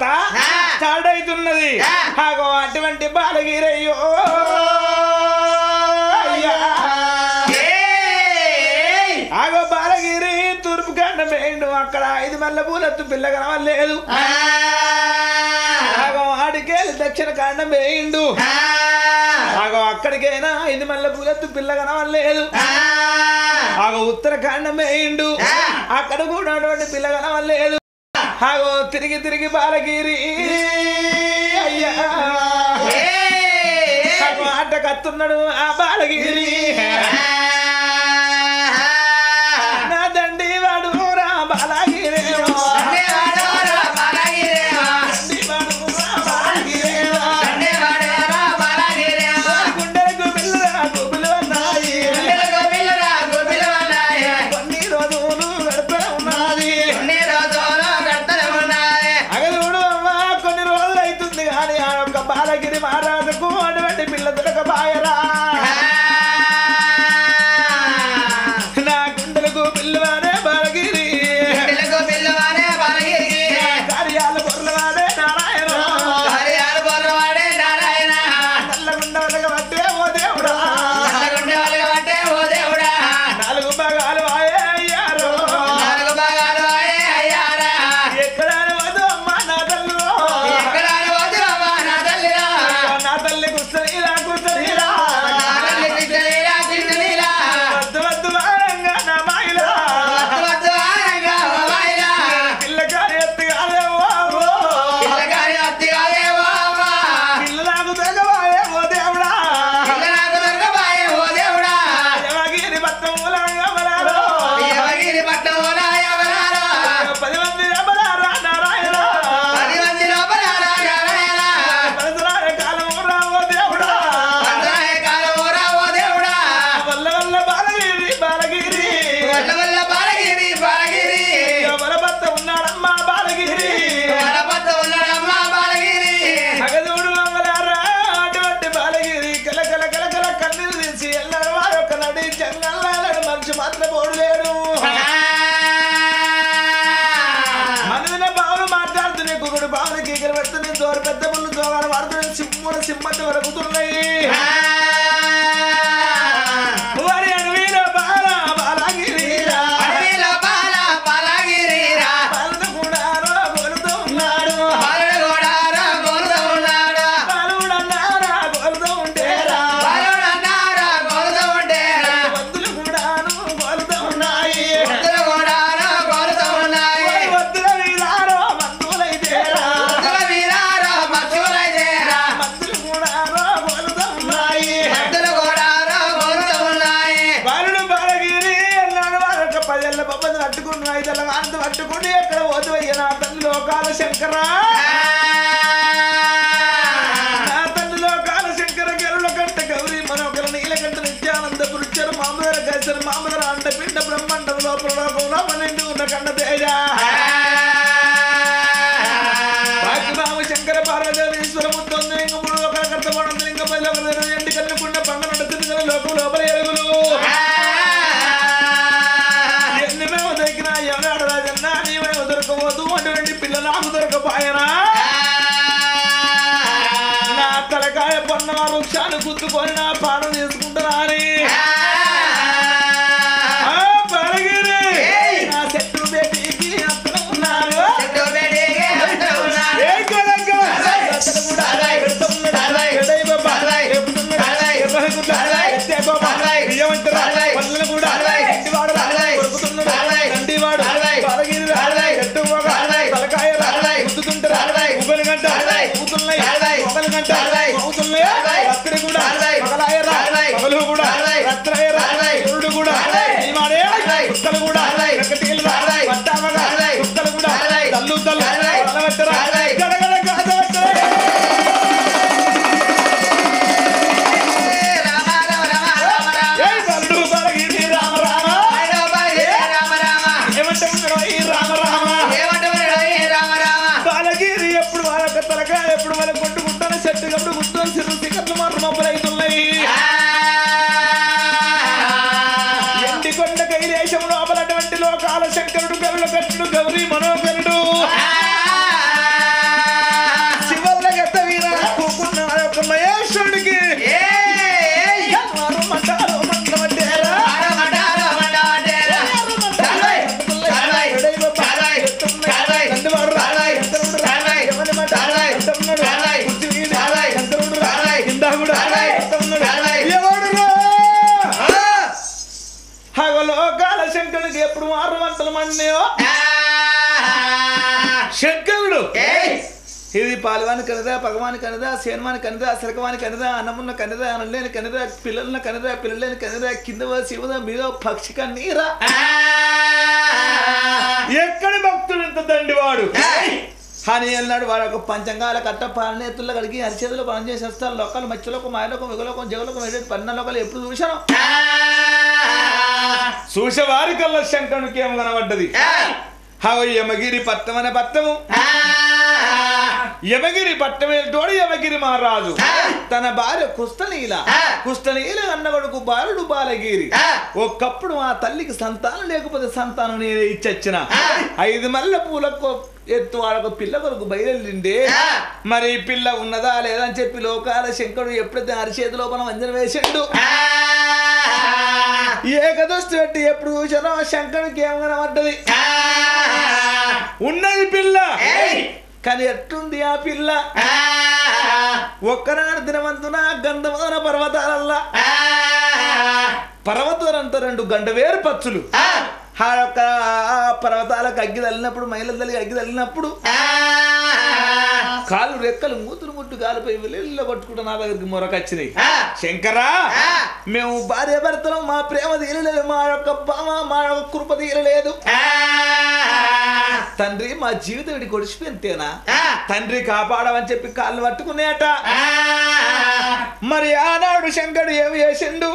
భర్త చాడైతున్నది ఆగో అటువంటి బాలగీరయ్యో ఆగో బాలగిరి తూర్పు కండ వేయండు. అక్కడ ఐదు మల్ల పూలత్తు పిల్ల లేదు ఆగో ఆడికేళ్ళు దక్షిణ కాండం వేయిండు. ఆగో అక్కడికైనా ఐదు మళ్ళీ పూలత్తు పిల్ల లేదు ఆగో ఉత్తరకాండం వేయండు. వేయిండు అక్కడ కూడా అటువంటి పిల్ల లేదు హాగో తిరిగి తిరిగి బాలగిరి. అయ్యా. అడ్డకత్తున్నాడు ఆ బాలగిరి. అవుతున్నాయి. అవుతున్నాయి? అక్కడ కూడా శంకరుడు ఇది పాలవాని కనిదా పగవాని కనిదా సేనవాని కనిదా సిలకవాని కనిదా అన్నమున్న కనిదా అనలేని కనిదా పిల్లల కనిదా పిల్లలేని కనిదా కింద శివద మీద పక్షి కన్నీరా ఎక్కడి భక్తుడు ఇంత దండివాడు? అని అన్నాడు వాడు ఒక పంచంగాల కట్ట పాలనేతుల్లో కలిగి అరిచేతులు పని చేసి వస్తారు లోకాలు మధ్యలోకం మాయలోకం మిగలోకం జగలోకం ఏడు పన్న లోకాలు ఎప్పుడు చూశాను? చూసేవారి కల్లా శంకరునికి ఏం కనబడ్డది. హవ యమగిరి పట్టం అనే పట్టము యమగిరి పట్టమేటోడు యమగిరి మహారాజు. తన భార్య కుస్తనీల కుస్తనీల అన్న కొడుకు బాలుడు బాలగిరి. ఒకప్పుడు ఆ తల్లికి సంతానం లేకపోతే సంతానం నేనే ఇచ్చొచ్చిన. ఐదు మల్ల పూలకు ఎత్తు వాళ్ళకు పిల్ల కొరకు బయలుదేరిండే మరి ఈ పిల్ల ఉన్నదా లేదని చెప్పి లోకాల శంకరుడు ఎప్పుడైతే అరిచేతి లోపల వంజన వేసిండు. ఏకదృష్టి పెట్టి ఎప్పుడు చూసానో శంకరుడికి ఏం కనబడ్డది ఉన్నది పిల్ల. కానీ ఎట్టుంది ఆ పిల్ల? ఒక్కనాడు దినవంతున గంధమదన పర్వతాలల్లా. పర్వతాలంతా రెండు గండవేరు పచ్చులు. ఆ యొక్క పర్వతాలకు అగ్గి తల్లినప్పుడు మహిళల తల్లి అగ్గి తల్లినప్పుడు. కాళ్ళు రెక్కలు మూతులు ముట్టు కాలిపోయి వెళ్ళి పట్టుకుంటూ నా దగ్గరికి మొరకొచ్చినాయి శంకరా మేము భార్య భర్తలు మా ప్రేమ తీరలేదు మా యొక్క భామ మా యొక్క కృప తీరలేదు. తండ్రి మా జీవితం ఇడి కొడిచిపోయింతేనా తండ్రి కాపాడమని చెప్పి కాళ్ళు పట్టుకునేట మరి ఆనాడు శంకరుడు ఏమి చేసిండు?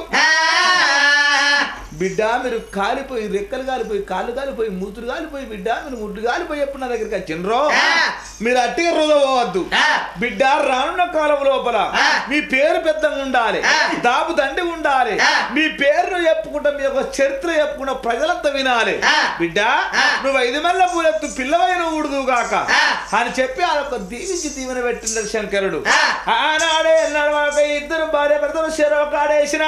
బిడ్డ మీరు కాలిపోయి రెక్కలు కాలిపోయి కాళ్ళు కాలిపోయి మూతులు కాలిపోయి బిడ్డ మీరు ముడ్డు కాలిపోయి ఎప్పుడు నా దగ్గరికి వచ్చిండ్రో మీరు అట్టిగా రుదవద్దు బిడ్డ రానున్న కాలం లోపల మీ పేరు పెద్దగా ఉండాలి. దాపు దండి ఉండాలి. మీ పేరును చెప్పుకుంటా మీ యొక్క చరిత్ర చెప్పుకుంటా ప్రజలంతా వినాలి. బిడ్డ నువ్వు ఐదు మల్ల పూలెత్తు పిల్లవైన ఊడుదు గాక. అని చెప్పి ఆ యొక్క దీవించి దీవెన పెట్టిండు శంకరుడు. ఆనాడే ఎన్నాడు ఇద్దరు భార్య భర్తలు చెరవ కాడేసిన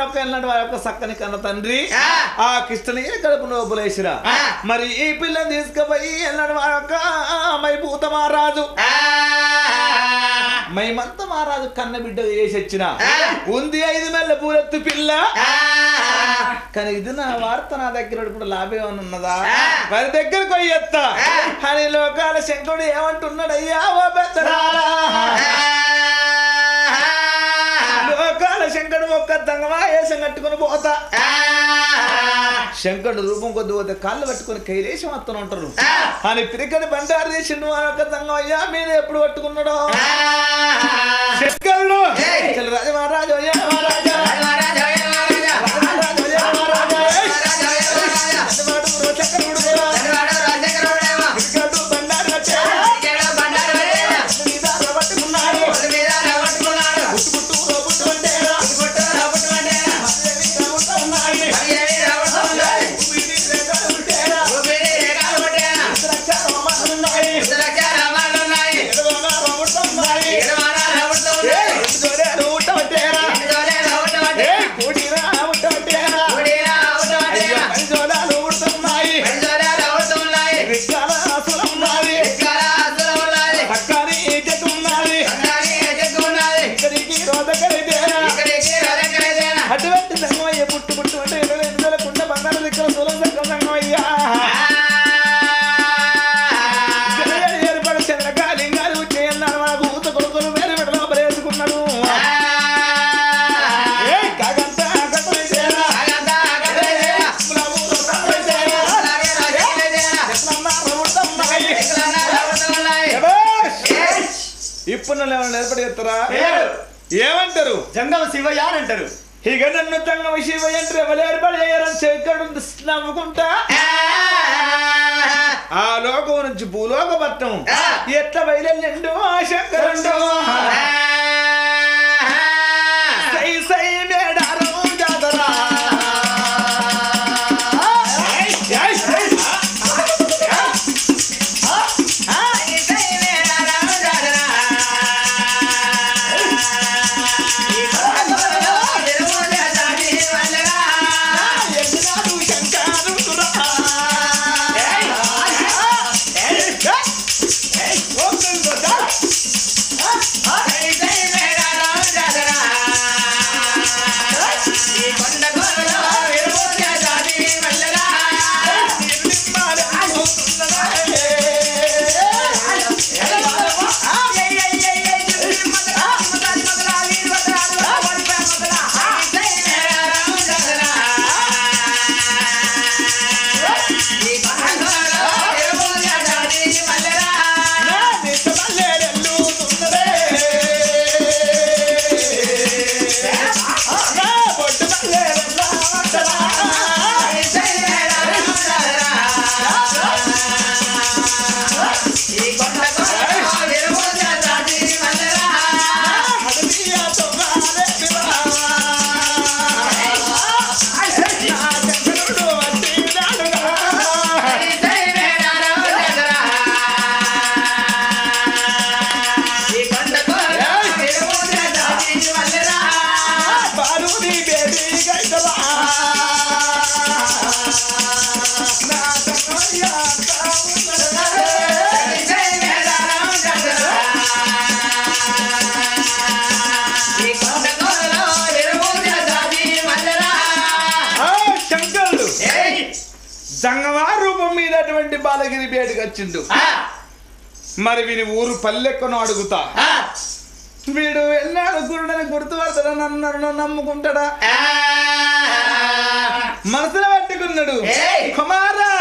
యొక్క ఎన్నడు వారి యొక్క సక్కని కన్న తండ్రి. ఆ. కృష్ణనీయ కడుపు నోపులేసిరా మరి ఈ పిల్లని తీసుకుపోయి వారి యొక్క మైభూత మహారాజు. మైమంత మహారాజు కన్న బిడ్డ వేసి వచ్చిన. ఉంది ఐదు మెల్ల పూలెత్తు పిల్ల. కానీ ఇది నా వార్త నా దగ్గర కూడా లాభం ఉన్నదా? వారి దగ్గరకు పోయి ఎత్తా. అని లోకాల శంకరుడు ఏమంటున్నాడు అయ్యా ఓ లోకాల శంకరుడు ఒక్క దంగమా వేసం కట్టుకుని పోతా. శంకరుడు రూపం కొద్ది పోతే కాళ్ళు పట్టుకొని కైలేశం వస్తూనే ఉంటారు అని పిరికడి బండారు చేసిండు ఆ యొక్క దంగం. అయ్యా మీద ఎప్పుడు పట్టుకున్నాడో? శంకరుడు! రాజమహారాజు అయ్యా! మహారాజా చేస్తారా? ఏమంటారు? జంగమ శివయ్య అని అంటారు. ఇక నన్ను తంగ విషయం అంటే ఎవరు ఏర్పాటు చేయరని నవ్వుకుంటా? ఆ లోకం నుంచి భూలోక పట్టం. ఎట్లా బయలుండు ఆ శంకరుండు. సై సై అటువంటి బాలగిరి బేటకు వచ్చిండు. మరి వీని ఊరు పల్లెక్కను అడుగుతా. వీడు ఎన్నాడు గురుడని గుర్తుపడతాడా నన్ను నమ్ముకుంటాడా? మనసులో పట్టుకున్నాడు! కుమారా.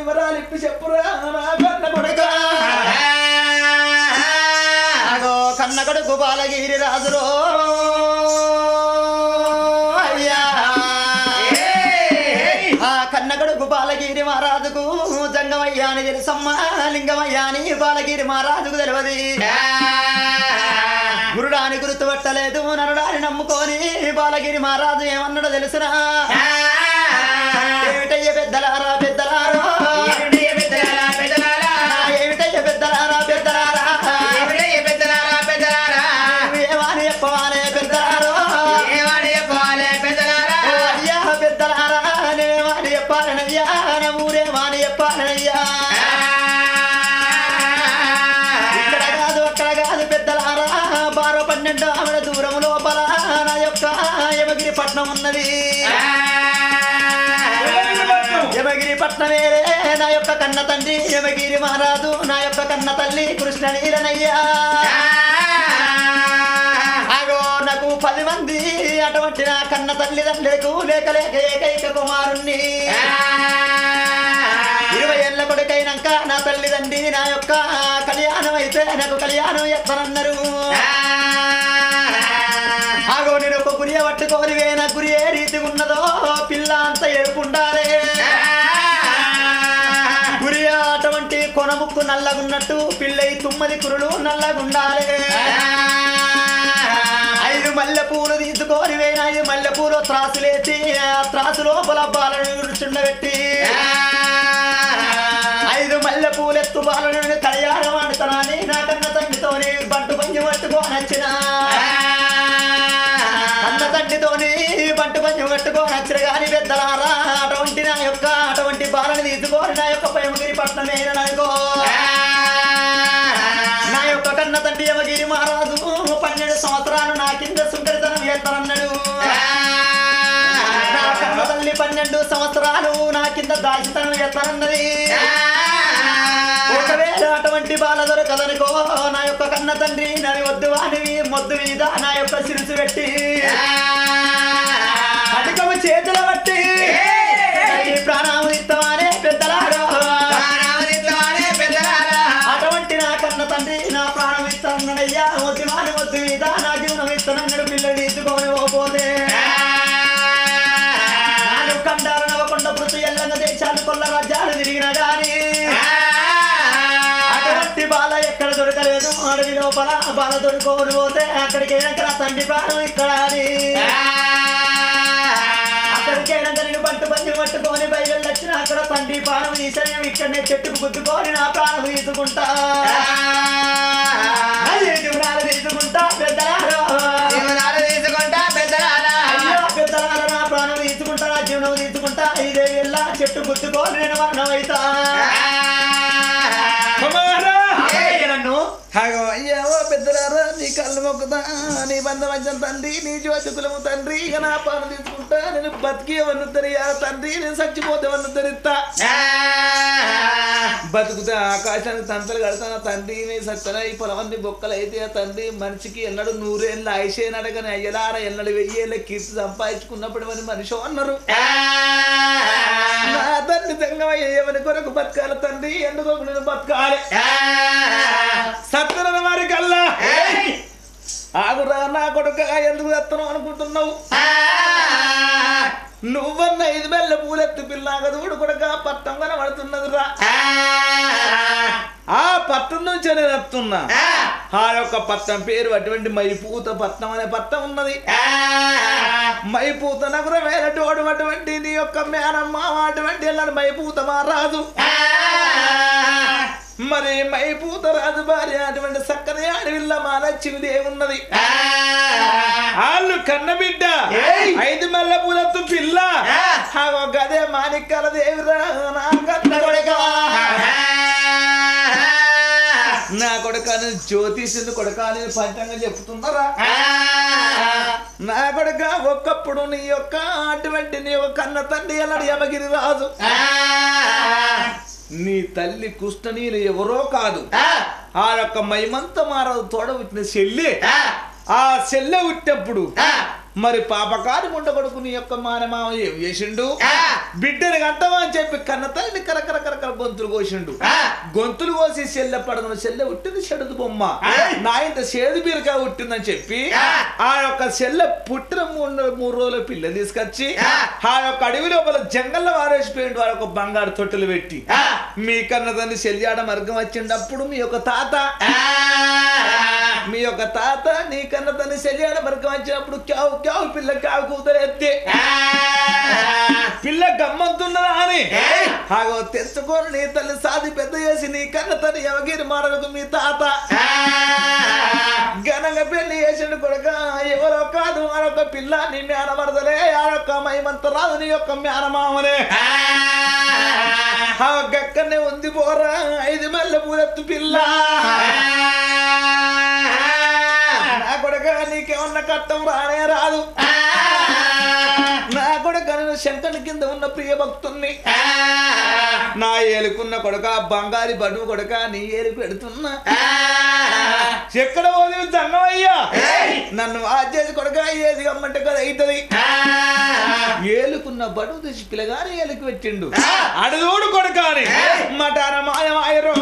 వివరాలు ఇప్పి చెప్పురా అగో కన్న కొడుకు. బాలగిరి రాజురో. అయ్యా. ఆ మహారాజుకు జంగమయ్యా అని తెలుసమ్మా లింగమయ్యా అని బాలగిరి మహారాజుకు తెలియదు గురుడాని గుర్తుపట్టలేదు నరుడాని నమ్ముకొని బాలగిరి మహారాజు ఏమన్నాడో తెలుసునా? ఏమిటయ్య పెద్దలారా చెప్పాలనయ్యా ఇక్కడ కాదు అక్కడ కాదు పెద్దలారా. బారో పన్నెండు ఆవిడ దూరం లోపల నా యొక్క యమగిరి పట్నం ఉన్నది యమగిరి పట్నమే నా యొక్క కన్న తండ్రి యమగిరి మహారాజు నా యొక్క కన్న తల్లి కృష్ణ నీలనయ్యా నాకు పది మంది అటువంటి నా కన్న తల్లిదండ్రులకు లేక లేక ఏకైక కుమారుణ్ణి. కొడుకైనాక నా తల్లిదండ్రి నా యొక్క కళ్యాణం అయితే నాకు కళ్యాణం ఎత్తనన్నారు. ఆగో నేను ఒక గురి పట్టుకోని వేన గురి ఏ రీతి ఉన్నదో పిల్ల అంత ఎరుపుండాలే గురి అటువంటి కొనముక్కు నల్లగున్నట్టు పిల్లయి తుమ్మది కురులు నల్లగుండాలే. ఐదు మల్లె పూలు తీసుకొని ఐదు మల్లె పూలు త్రాసులేసి ఆ త్రాసు లోపల బాలను కూర్చుండబెట్టి ఐదు మల్లె పూలెత్తు బాలను కళ్యాణం ఆడుతానని నా కన్న తండ్రితోని బంటు పంచి పట్టుకొని అన్న తండ్రితోని బంటు పంచి పట్టుకొని వచ్చిన గాని పెద్దలారా అటువంటి నా యొక్క అటువంటి బాలను తీసుకోని నా యొక్క ప్రేమగిరి పట్నమే అనుకో నా యొక్క కన్న తండ్రి యమగిరి మహారాజు పన్నెండు సంవత్సరాలు నా కింద సుందరితనం చేస్తానన్నాడు. నా కన్న తల్లి పన్నెండు సంవత్సరాలు నా కింద దాచితనం చేస్తానన్నది. అటువంటి బాల దొరకదనుకో. నా యొక్క కన్న తండ్రి నని వద్దు వానివి మొద్దు మీద నా యొక్క సిరుసు పెట్టి. అధికము చేతుల బట్టి ఈ ప్రాణం ఇస్తామనే పెద్దలారో. అటువంటి నా కన్న తండ్రి నా ప్రాణం ఇస్తానయ్యా అడవి లోపల బాల దొరుకోని పోతే అక్కడికి వెళ్ళక తండ్రి ప్రాణం ఇక్కడ అని అక్కడికి వెళ్ళక నేను పట్టు పంచి పట్టుకొని బయలు వచ్చిన అక్కడ తండ్రి ప్రాణం తీసాను ఇక్కడనే చెట్టుకు గుద్దుకొని నా ప్రాణం తీసుకుంటా పెద్దలారా. పెద్దలారా. నా ప్రాణం తీసుకుంటా నా జీవనం తీసుకుంటా ఇదే వెళ్ళ చెట్టు గుద్దుకొని నేను మరణమైతా కుమారా మొక్కుతా నీ తండ్రి నీ జ్యోతికులము తండ్రి ఇక నా పాలు తీసుకుంటా నేను బతికేవన్ను తరియా తండ్రి నేను చచ్చిపోతే తరిస్తా బతుకుతా ఆకాశానికి తంతలు కడతాను తండ్రి నేను సత్తన ఈ పొలవన్నీ బొక్కలు అయితే ఆ తండ్రి మనిషికి ఎన్నడు నూరేళ్ళ ఐసేనాడు కానీ అయ్యలార ఎన్నడు వెయ్యేళ్ళ కీర్తి సంపాదించుకున్నప్పుడు మరి మనిషి అన్నారు నా తండ్రి తెంగమయ్యేమని కొరకు బతకాలి తండ్రి ఎందుకు నేను బతకాలి సత్తన వారి కల్లా ఆగురా నా కొడుక ఎందుకు తెత్తను అనుకుంటున్నావు? నువ్వన్న ఐదు మెల్ల పూలెత్తి పిల్లాగదూడు కొడుక పట్టం కనబడుతున్నది రా ఆ పట్టం నుంచి నేను ఎత్తున్నా. ఆ. యొక్క పట్టం పేరు అటువంటి మైపూత పట్నం అనే పట్టం ఉన్నది. మైపూత నగరమైనటువంటి అటువంటి నీ యొక్క మేనమ్మ అటువంటి ఎల్లని మైపూత మహారాజు. మరి మైపూత రాజు భార్య అటువంటి చక్కని అడవిల్ల మా లక్ష్మీదేవి ఉన్నది. వాళ్ళు కన్న బిడ్డ ఏయ్! ఐదు మెల్ల పూలత్తు పిల్ల. గదే మాణిక్యాల దేవిరా నా కన్న కొడుకా. నా కొడుక జ్యోతిషుని కొడుక నేను పంచంగా చెప్తున్నారా? నా కొడుక ఒక్కప్పుడు నీ యొక్క అటువంటి నీ యొక్క కన్న తండ్రి అన్నాడు యమగిరి రాజు. నీ తల్లి కృష్ణనీలు ఎవరో కాదు. ఆ. యొక్క మైమంత మారదు తోడ పుట్టిన చెల్లి. ఆ. చెల్లె పుట్టినప్పుడు మరి పాపకారి ముండ కొడుకు నీ యొక్క మానమామ ఏం చేసిండు? బిడ్డని అని చెప్పి కన్న తల్లిని కరకర గొంతులు కోసిండు. గొంతులు కోసి చెల్లె పడగను చెల్లె పుట్టింది చెడుదు బొమ్మ. నా ఇంత చేదు బీరకాయ పుట్టిందని చెప్పి ఆ. యొక్క చెల్లె పుట్టిన మూడు మూడు రోజుల పిల్ల తీసుకొచ్చి ఆ. యొక్క అడవి లోపల జంగల్లో వారేసిపోయిండు. వారు ఒక బంగారు తొట్టెలు పెట్టి. మీ కన్న తండ్రి చెల్లియాడ మార్గం వచ్చినప్పుడు మీ యొక్క తాత మీ యొక్క తాత నీ కన్న తండ్రి చెల్లియాడ మార్గం వచ్చినప్పుడు క్యావు క్యావు పిల్ల క్యావు కూతురు ఎత్తి. పిల్ల గమ్మంతున్నదా అని? ఆగో తెచ్చుకొని నీ తల్లి సాది పెద్ద చేసి నీ కన్న తల్లి ఎవగిరి మారలకు మీ తాత. ఘనంగా పెళ్ళి చేసిన కొడుక ఎవరో కాదు మరొక పిల్ల నీ మేనమరదలే ఆరొక్క మైమంత రాదు నీ యొక్క మేనమామనే గక్కనే ఉంది పోరా ఐదు మెల్ల పూలెత్తు పిల్ల. కొడుక నీకేమన్నా కట్టం రానే రాదు. నా కొడుక నేను శంకరుని కింద ఉన్న ప్రియ భక్తుణ్ణి. నా ఏలుకున్న కొడుక బంగారి బడువు కొడుక నీ ఏలు పెడుతున్నా. ఎక్కడ పోదు జంగమయ్యా నన్ను ఆచేసి కొడుక ఏది గమ్మంటే కదా అవుతుంది. ఏలుకున్న బడువు తీసి పిల్లగాని ఏలుకు పెట్టిండు. అడుగుడు కొడుక అని మాయమాయరో.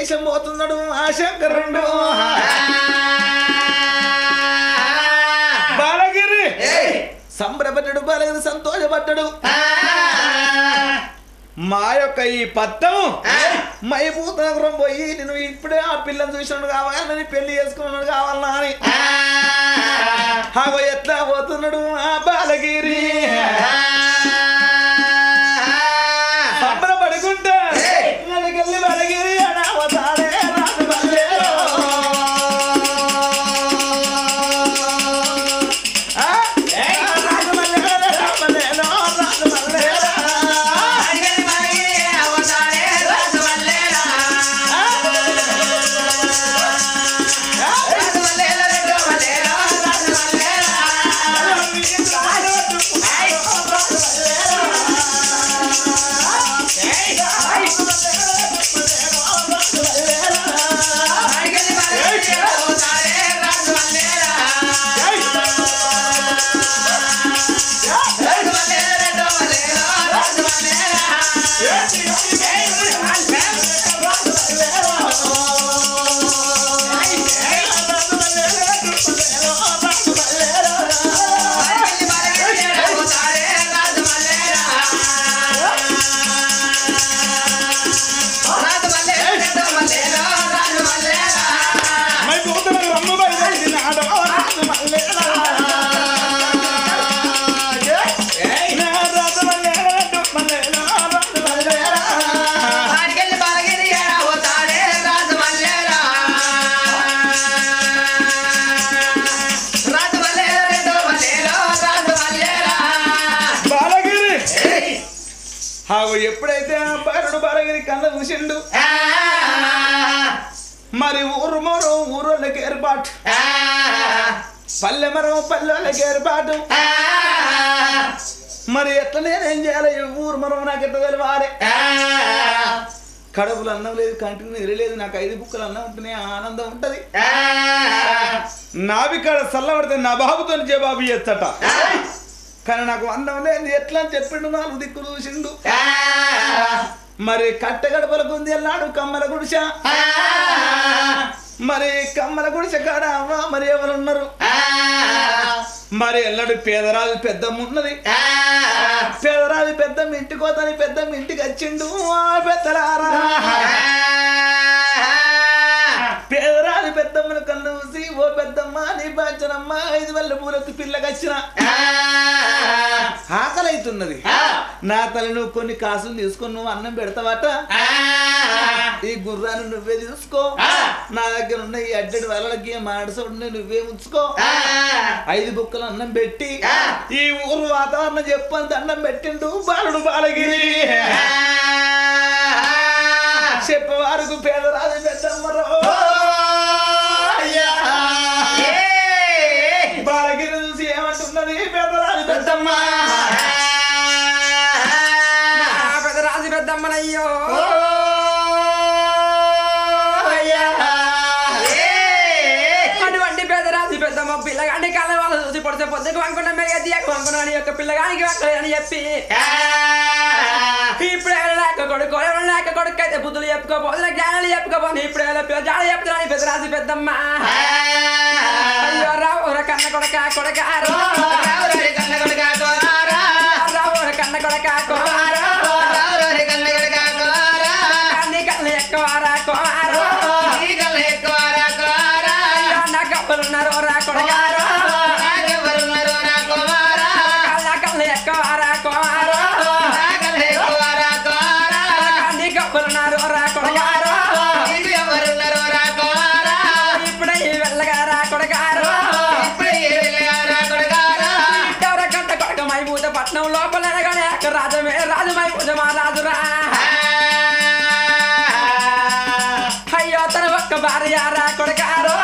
కైలేశం పోతున్నాడు ఆ శంకరుడు బాలగిరి సంబరపడ్డాడు బాలగిరి సంతోషపడ్డాడు. మా యొక్క ఈ పట్టము మైపూత నగరం పోయి నేను ఇప్పుడే ఆ పిల్లని చూసినాడు కావాలి నేను పెళ్ళి చేసుకున్నాడు కావాలన్నా అని. ఎట్లా పోతున్నాడు ఆ బాలగిరి. పల్లె ఏర్పాటు. మరి ఎట్లా నేనేం చేయాలి? ఊరు మరో నాకు ఎట్లా తెలివారే కడుపులు అన్నం లేదు కంటికి నిద్ర లేదు నాకు ఐదు బుక్కలు అన్నం ఉంటేనే ఆనందం ఉంటది. నావికాడ చల్లబడితే నా బాబుతో జవాబు ఎత్తట కానీ నాకు అందం లేదు ఎట్లా అని చెప్పిండు నాలుగు దిక్కులు చూసిండు. మరి కట్టె గడపల గుంది అన్నాడు కమ్మల గుడిస. మరి కమ్మల గుడిస కాడ అవ్వ మరి ఎవరున్నారు? మరి ఎల్లడు పేదరాజు పెద్దమ్మ ఉన్నది పేదరాజు పెద్దమ్మ ఇంటికి పోతాని పెద్దమ్మ ఇంటికి వచ్చిండు. ఆ పెద్దలారా. పేదరాజు చూసి ఓ పెద్దమ్మ నీ బాచనమ్మ ఐదు వల్ల పూలెత్తి పిల్లకి వచ్చిన ఆకలి అవుతున్నది నా తల్లి నువ్వు కొన్ని కాసులు తీసుకొని నువ్వు అన్నం పెడతావట? ఈ గుర్రాన్ని నువ్వే చూసుకో నా దగ్గర ఉన్న ఈ అడ్డడి వాళ్ళకి మాడసోడిని నువ్వే ఉంచుకో. ఐదు బుక్కలు అన్నం పెట్టి ఈ ఊరు వాతావరణం చెప్పని దండం పెట్టిండు బాలుడు బాలగిరి. చెప్పవారుకు పేదరాజు పెద్దమ్మరో ఏమంటున్నది పేదరాజు పెద్దమ్మ. యొక్క పిల్లగానికి అని చెప్పి ఇప్పుడు లేక కొడుకు లేక కొడుకు అయితే బుద్ధులు చెప్పుకోపోతున్న జ్ఞానాలు చెప్పుకోపోను ఇప్పుడు జాడ చెప్తున్నాను పెదరాజు పెద్దమ్మ అయ్యో రావు కన్న కొడక కొడక రా. రావు రా కన్న కొడక కన్ని మైబూత పట్నం లోపల ఎనగానే రాజమే రాజు మైబూత మా రాజురా అయ్యో తన ఒక్క భార్య రా కొడగారు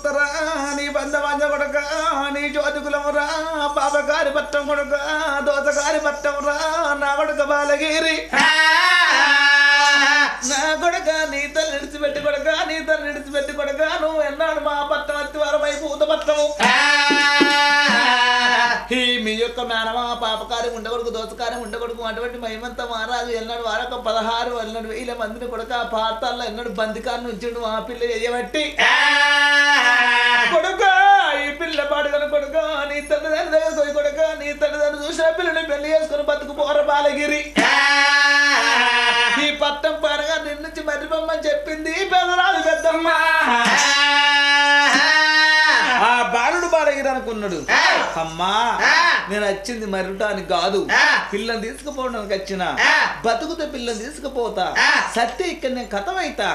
మొక్తరా నీ బంధ బంధ కొడక నీ జ్యోతికులమురా పాపకారి పట్టం కొడక దోసకారి పట్టం రా నా కొడక బాలగిరి. నా కొడక నీ తల్లి విడిచిపెట్టి కొడక నీ తల్లి విడిచిపెట్టి కొడక నువ్వు ఎన్నాడు మా పట్టం అత్తి వారమై పూత పట్టము ఈ మీ యొక్క మేనమా పాపకారి ఉండగొడుకు దోసకారి ఉండగొడుకు అటువంటి మహిమంత మహారాజు ఎన్నడు వారొక పదహారు ఎన్నడు వేల మందిని కొడక పాతాల్లో ఎన్నడు బందికాన్ని ఉంచిండు మా పిల్ల చేయబట్టి కొడుక ఈ పిల్ల పాడుగల కొడుక నీ తల్లిదండ్రుల దగ్గర పోయి కొడుక నీ తల్లిదండ్రులు చూసిన పిల్లని పెళ్ళి చేసుకుని బతుకు పోర బాలగిరి ఈ పట్టం పారగా నిన్నుంచి మర్రిపోమ్మని చెప్పింది పెదరాలు పెద్దమ్మ. ఆ! అనుకున్నాడు అమ్మా నేను వచ్చింది మరటానికి కాదు. పిల్లని తీసుకుపోవడానికి వచ్చిన. బతుకుతో పిల్లని తీసుకుపోతా. సత్య ఇక్కడ నేను కథమైతా.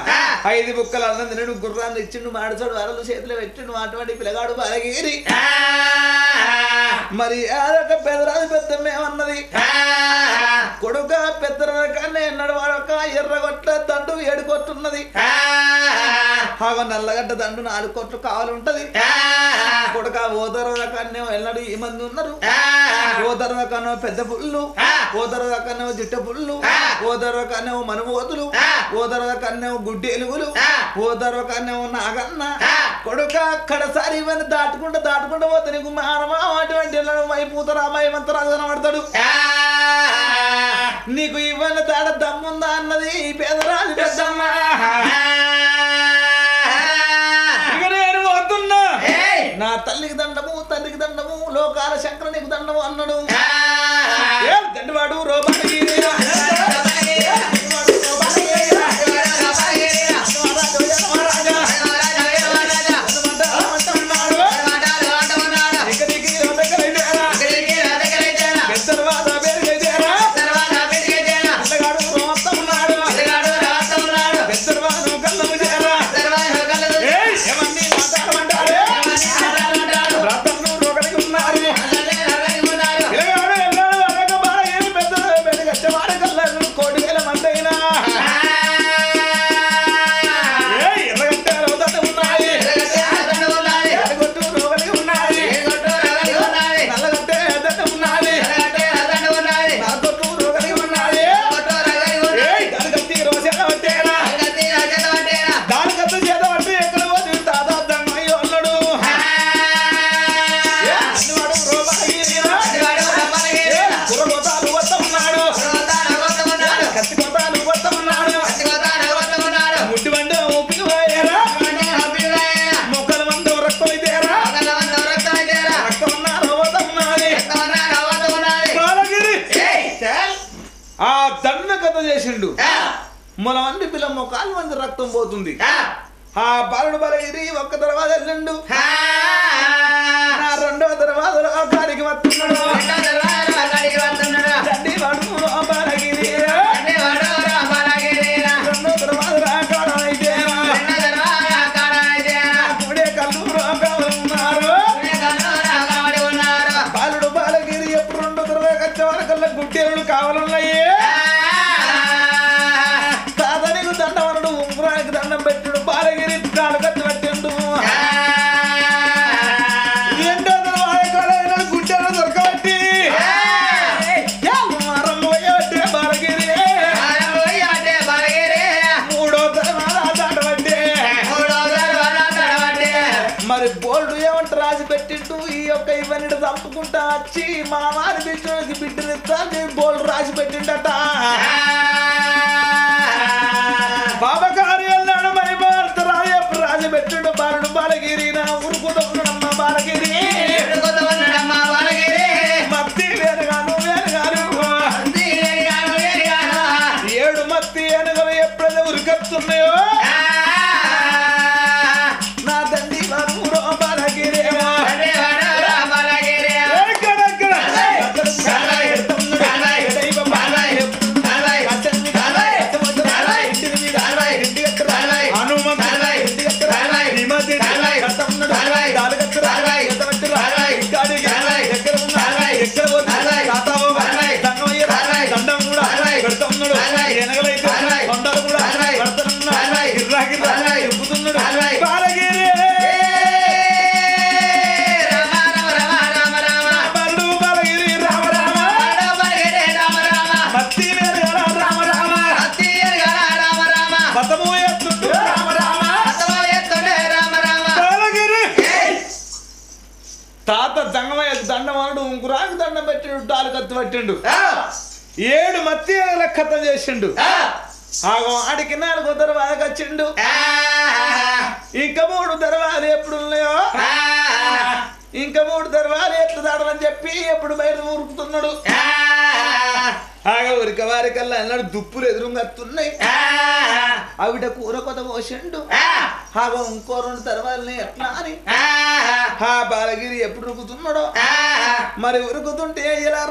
ఐదు బుక్కలు అన్నం తినడు గుర్రాన్ని ఇచ్చిండు మాడచాడు వరలు చేతిలో పెట్టిండు అటువంటి పిల్లగాడు బాలగిరి. మరి అదొక పెదరాజు పెద్దమ్మేమన్నది కొడుక పెద్దరకన్నా ఎన్నడు వాడొక ఎర్రగొట్ట దండు ఏడుకొట్టున్నది. ఆగో నల్లగడ్డ దండు నాలుగు కొట్లు కావాలి ఉంటది కొడుక ఓదర కన్నే ఎన్నడు ఈ మంది ఉన్నారు ఓదర కన్నో పెద్ద పుల్లు? ఓదర కన్నో జిట్ట పుల్లు? ఓదర కన్నో మనుమోతులు? ఓదర కన్నో గుడ్డి ఎలుగులు ఓదర కన్నో నాగన్న కొడుక అక్కడసారి ఇవన్నీ దాటుకుంటూ దాటుకుంటూ పోతే నీకు మానమా అటువంటి మైపూతరా మైమంతరా కనబడతాడు నీకు ఇవన్నీ తాడ దమ్ముందా అన్నది ఈ పేదరాజు పెద్దమ్మ. తల్లికి దండము తండ్రికి దండము లోకాల శంకరునికి దండము అన్నాడు. దండవాడు? రోబాడికి మన మంది పిల్ల మొక్కల మంది రక్తం పోతుంది. ఆ బాలుడు బలగిరి ఒక్క తర్వాత వెళ్ళండు రెండవ తర్వాత కాడికి వస్తున్నాడు. వారి బిడ్డకి బిడ్డనిస్తా బోల్డ్ రాసి పెట్టిండట. పట్టిండు ఏడు మత్తి లెక్కత చేసిండు. ఆగో ఆడికి నాలుగో దర్వాజకు వచ్చిండు. ఇంకా మూడు దర్వాలు ఎప్పుడు ఉన్నాయో? ఇంకా మూడు దర్వాలు ఎట్లు దాడమని చెప్పి ఎప్పుడు బయట ఊరుకుతున్నాడు. ఆగ ఉరిక వారికల్లా అన్నాడు దుప్పులు ఎదురుగత్తున్నాయి. ఆవిడ కూర కొత్త పోసిండు ఆగో ఇంకో రెండు దర్వాలని ఎట్లా అని. ఆ. బాలగిరి ఎప్పుడు ఉరుకుతున్నాడో మరి ఉరుకుతుంటే ఇలా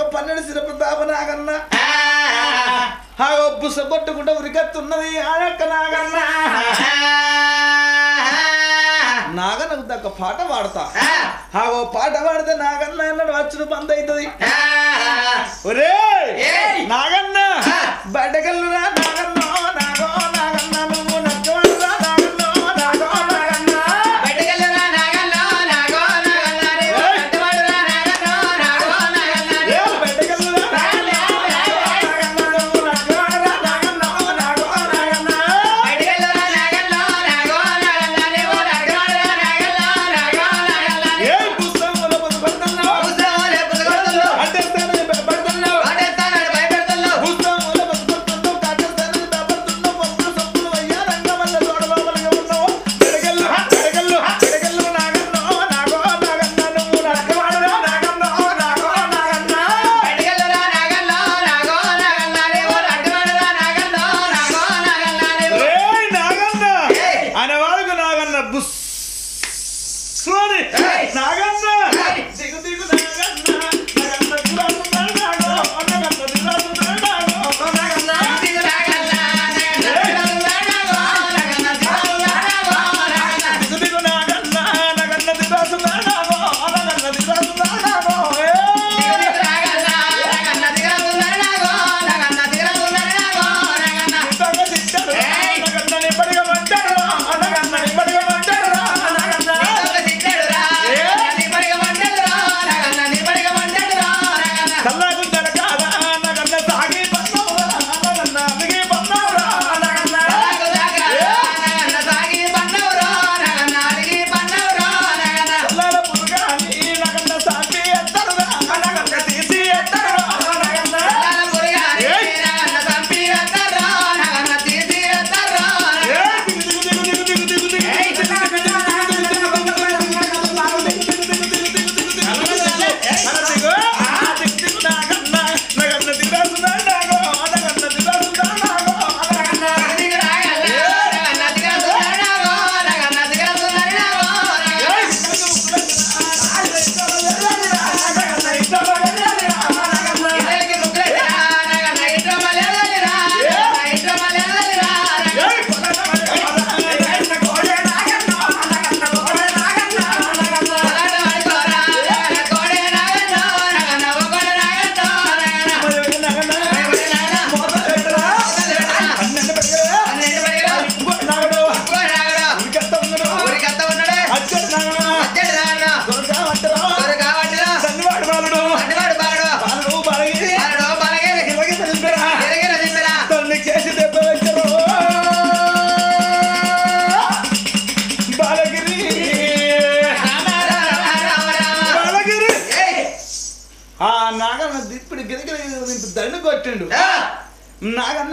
ఒక పన్నెండు సిరపు దాప నాగన్న. ఆ. బుస కొట్టుకుంటే ఉరికత్తున్నది ఆ యొక్క నాగన్న నాగన్నకు దక్క పాట పాడతా. ఆ. ఓ పాట పాడితే నాగన్న అన్నాడు వచ్చుడు బంద్ అవుతుంది ఒరే! నాగన్న బయటకెళ్ళురా నాగన్న నాగో నాగన్న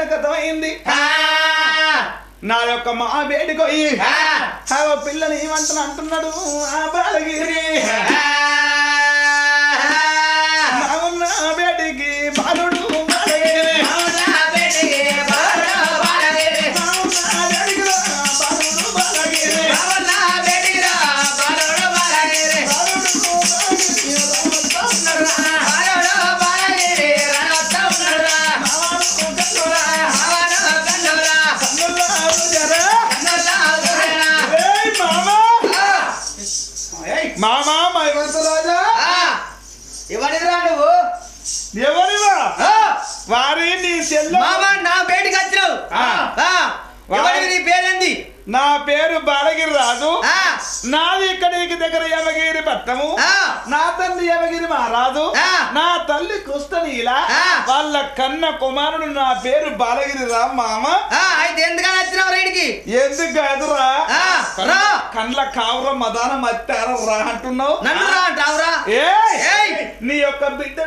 కథమైంది నా యొక్క మా ఆ పిల్లని ఏమంటున్నా అంటున్నాడు ఆ బాలగిరి. నీ పేరేంది? నా పేరు బాలగిరి రాజు. ఆ, నాది ఇక్కడికి దగ్గర యమగిరి పట్టము ఆ. నా తండ్రి యమగిరి మహారాజు. ఆ. నా తల్లి కృష్ణనీల ఆ. వాళ్ళ కన్న కుమారుడు నా పేరు బాలగిరి రా మామ. ఆ, అయితే ఎందుకని వచ్చినావు రైడ్కి ఎందుకు కాదురా. కండ్ల కావుర మదాన మత్తార రా అంటున్నావు? నన్ను రా అంటావురా. ఏయ్! ఏయ్! నీ యొక్క బిడ్డ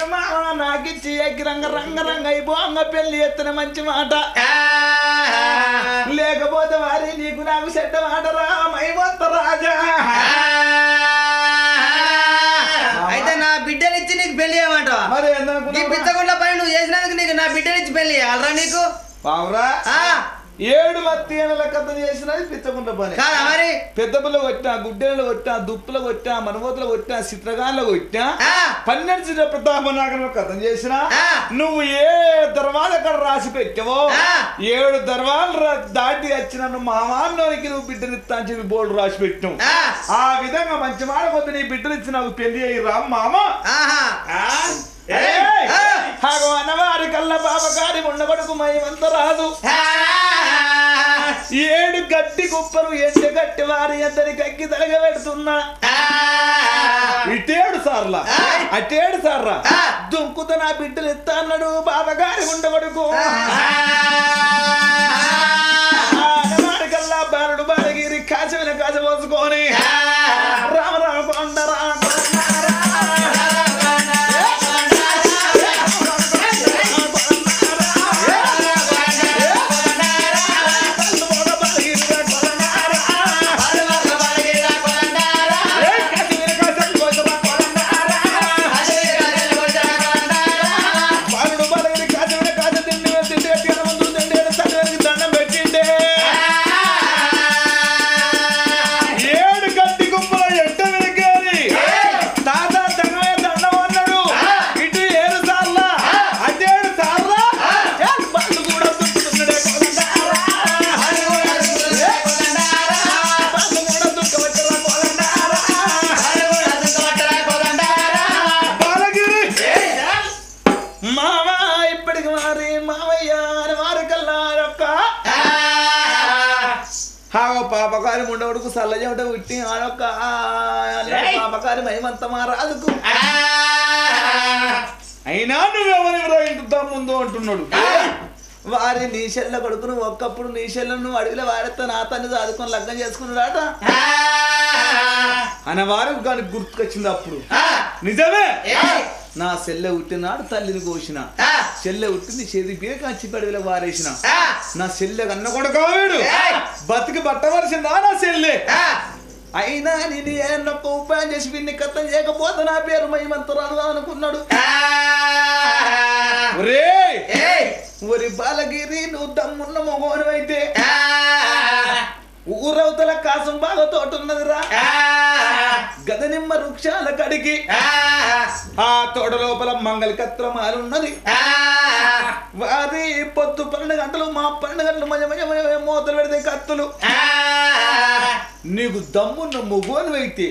నాకిచ్చి ఎక్కి రంగ రంగ రంగ అయిపో అంగ పెళ్ళి ఎత్తిన మంచి మాట. నీకు నాకు చెడ్డ మాట రా మైవంత రాజా. అయితే నా బిడ్డనిచ్చి నీకు పెళ్ళి చేయమంటావా? మరి నీ పిచ్చగుండ్ల పని నువ్వు చేసినందుకు నీకు నా బిడ్డనిచ్చి పెళ్ళి చేయాలరా నీకు? బావురా. ఆ, ఏడు మత్తి ఏళ్ళ కథ చేసినది పిచ్చకుంట పని పెద్ద పిల్ల కొట్టా గుడ్డెలు కొట్టా దుప్పులు కొట్టా మనవోతులు కొట్టా చిత్రగాన్లు కొట్టా. పన్నెండు చిత్ర ప్రతాప నాగరంలో కథ చేసిన. నువ్వు ఏ దర్వాజ అక్కడ రాసి పెట్టావో. ఏడు దర్వాలు దాటి వచ్చి నన్ను మామాన్నోనికి నువ్వు బిడ్డనిస్తా అని చెప్పి బోర్డు రాసి పెట్టావు ఆ, విధంగా మంచి మాట కొద్ది నీ బిడ్డనిచ్చి నాకు పెళ్ళి అయ్యి రా మామ. హాగో అన్నవారి కల్ల బాబగారి ఉండబడుకు మయమంత రాదు ఏడు గట్టి కుప్పలు ఎండ గట్టి వారి ఎందరికి అక్కి తలగ పెడుతున్నా ఇటేడు సార్లా? అటేడు సార్లా ఆ. దుంకుత నా బిడ్డలు ఎత్తా అన్నాడు బాబగారి ఉండబడుకు బాలుడు బాలగిరి కాచమైన కాచ పోసుకొని. పాపకారి ఉండవుడుకు సల్ల చెమట ఉట్టి ఆడొక్క పాపకారి మహిమంత మారాదుకు అయినా నువ్వెవరివరా ఇంటి ముందు అంటున్నాడు. వారి నీ చెల్ల కొడుకును ఒక్కప్పుడు నీ చెల్లెను నువ్వు అడిగిన వారితో నా తన్ని చదువుకొని లగ్నం చేసుకున్నాడట. అనే వారు కానీ గుర్తుకొచ్చింది అప్పుడు. నిజమే? నా చెల్లె ఉట్టినాడు తల్లిని కోసిన. చెల్లె ఉట్టింది చేతి బీర కాచి పడివిలో వారేసిన నా చెల్లె కన్న కూడా కావాడు బతికి బట్టవలసిందా నా చెల్లె అయినా నేను ఏమన్నొక్క ఉపాయం చేసి వీడిని కథం చేయకపోతే నా పేరు మహిమంతరాలు అనుకున్నాడు. ఒరే. ఒరి బాలగిరి నువ్వు దమ్మున్న మొగోను అయితే ఊరవతల కాసం బాగా తోటున్నదిరా గదనిమ్మ వృక్షాల కడికి ఆ. తోట లోపల మంగళ కత్రమాలున్నది వారి పొద్దు పన్నెండు గంటలు మా పన్నెండు గంటలు మధ్య మధ్య మధ్య మూతలు పెడితే కత్తులు. నీకు దమ్మున్న మొగోను అయితే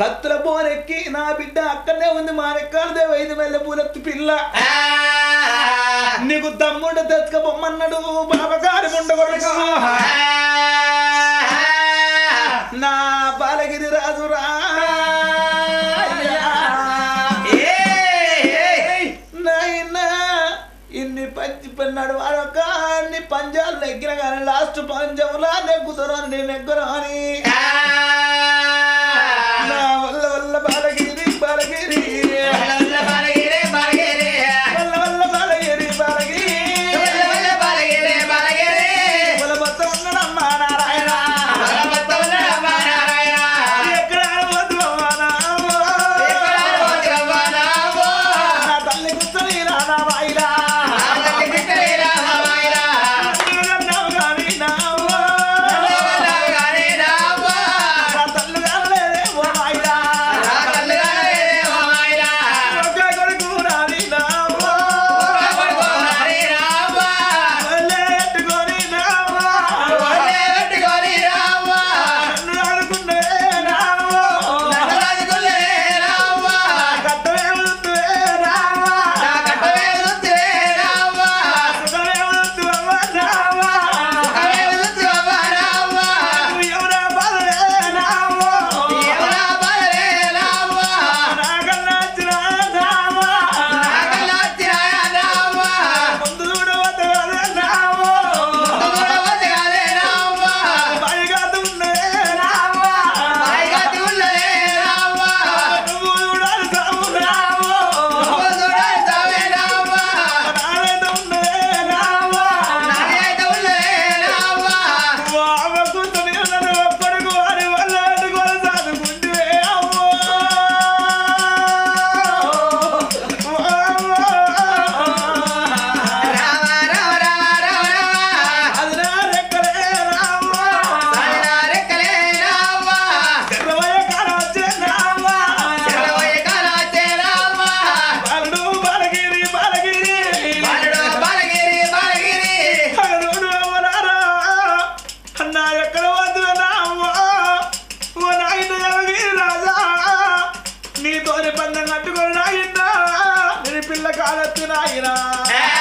కత్తుల బోనెక్కి నా బిడ్డ అక్కడనే ఉంది మా రెక్కాలదే వైద్య మెల్ల పూలెత్తి పిల్ల. నీకు దమ్ముండ తెచ్చుకోబొమ్మన్నాడు బాబగారి ఉండగొడుకు నా బాలగిరి రాజురా ఇన్ని పంచి పన్నాడు వాడొక్క అన్ని పంజాలు నెగ్గిన కానీ లాస్ట్ పంజంలా నెగ్గుతారు అని నేను నెగ్గరు అని నా వల్ల వల్ల బాలగిరి బాలగిరి. నీ పిల్ల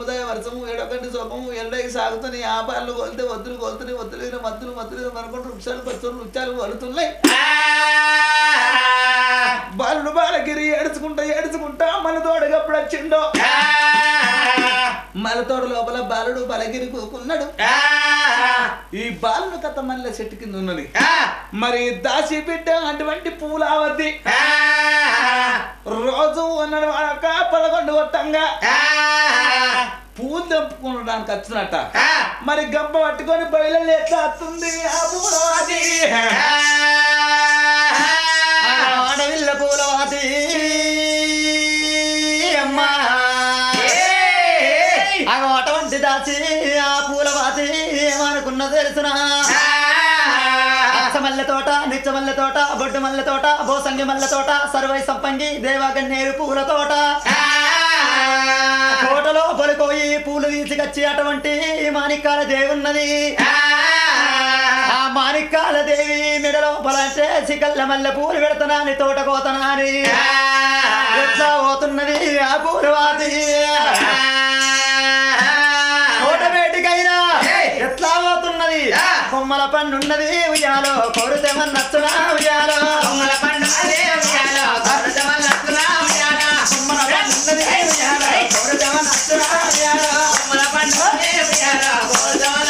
సుఖము వర్షము ఏడకంటి సుఖము ఎల్లకి సాగుతున్నాయి వ్యాపారాలు కోల్తే వద్దులు కొలుతున్నాయి వద్దులైన మద్దులు మద్దులు మనకుంటూ వృక్షాలు పచ్చలు వృక్షాలు వలుతున్నాయి బాలుడు బాలగిరి ఏడుచుకుంటా ఏడుచుకుంటా మన తోడగప్పుడు వచ్చిండో. మన తోడ లోపల బాలుడు బలగిరి కూకున్నాడు. ఈ బాలుడు కథ మళ్ళీ చెట్టు కింద ఉన్నది. మరి దాసి బిడ్డ అటువంటి పూలావతి. రోజు ఉన్నది ఒక పదకొండు కొట్టంగా పూలు తెంపుకోవడానికి వచ్చినట్ట. మరి గంప పట్టుకొని బయలు ఎట్లా వస్తుంది? ఆ పూలవాతి. ఆడవిల్ల పూలవాతి. అమ్మా. దాచి ఆ పూలవాతి ఏమనుకున్న తెలుసునా? అచ్చమల్లె తోట నిచ్చమల్లె తోట బొడ్డు మల్లె తోట బోసంగి మల్లె తోట సర్వై సంపంగి దేవాగన్నేరు పూల తోట. తోటలో పలుకోయి పూలు తీసుకొచ్చి అటువంటి మాణిక్యాల దేవి ఉన్నది. ఆ! మాణిక్యాల దేవి మెడలో పలంటే సికల్ల మల్లె పూలు పెడతనాని తోట కోతనాని ఎట్లా పోతున్నది ఆ పూలవాది తోట కొమ్మల పండున్నది ఉయ్యాలో కొరుతేమన్నచ్చునా ఉయ్యాలో? కొమ్మల పండున్నది ఉయ్యాలో కొరుతేమన్నచ్చునా ఉయ్యాలో? కోపం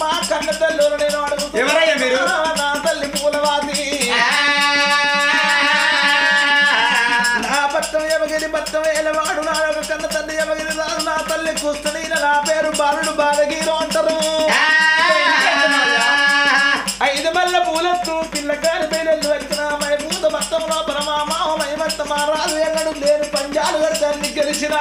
కొల్లరమ్మ కన్న తల్లి నేను ఎవరయ్యా మీరు? నా తల్లి పూలవాతి నా పట్టం ఎవగిరి పట్టం ఏలవాడు నా యొక్క కన్న తల్లి ఎవగిరి రాదు నా తల్లి కూస్తని నా పేరు బాలుడు బాలగిరు అంటారు. ఐదు మల్ల పూలత్తు పిల్లకారి పేరెళ్ళు వెళ్తున్నా మై పూత మొత్తం లోపల మా మామ మై రాజు ఎన్నడు లేని పంజాలు కడతాన్ని గెలిచిన.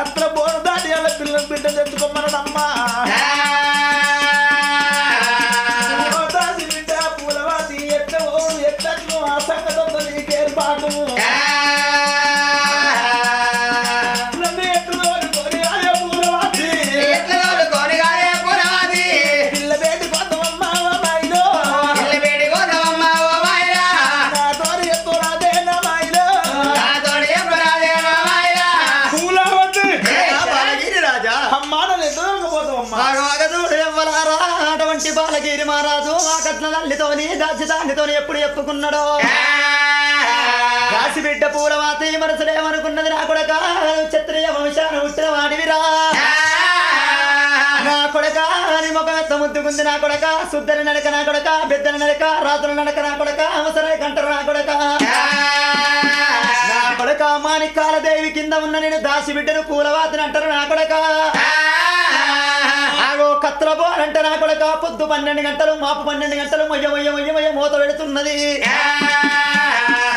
Tá a pra దాచిదానితోని ఎప్పుడు చెప్పుకున్నాడో? రాసి బిడ్డ పూలవాతి మనసులేమనుకున్నది నా కొడక. క్షత్రియ వంశాన పుట్టిన వాడివిరా నా కొడక అని ముఖం ఎత్త ముద్దుకుంది నా కొడక. శుద్ధని నడక నా కొడక బిద్దల నడక రాత్రుల నడక నా కొడక అవసరై కంటరు నా కొడక. నా కొడక మాణిక్కాల దేవి కింద ఉన్న నేను దాసి బిడ్డను పూలవాతిని అంటారు నా కొడక. ఆగో కత్తుల పోరంటే నా కొడక పొద్దు పన్నెండు గంటలు మాపు పన్నెండు గంటలు మొయ్య మొయ్య మొయ్య మొయ్య మూత పెడుతున్నది.